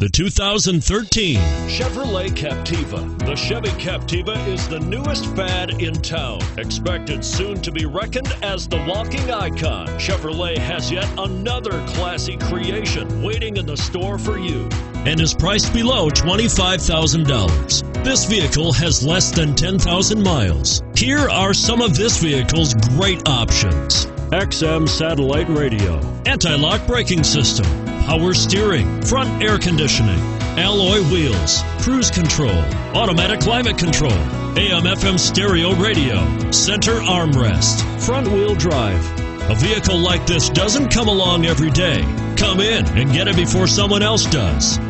The 2013 Chevrolet Captiva. The Chevy Captiva is the newest fad in town. Expected soon to be reckoned as the walking icon. Chevrolet has yet another classy creation waiting in the store for you. and is priced below $25,000. This vehicle has less than 10,000 miles. Here are some of this vehicle's great options. XM satellite radio. Anti-lock braking system, power steering, front air conditioning, alloy wheels, cruise control, automatic climate control, AM FM stereo radio, center armrest, Front wheel drive. A vehicle like this doesn't come along every day. Come in and get it before someone else does.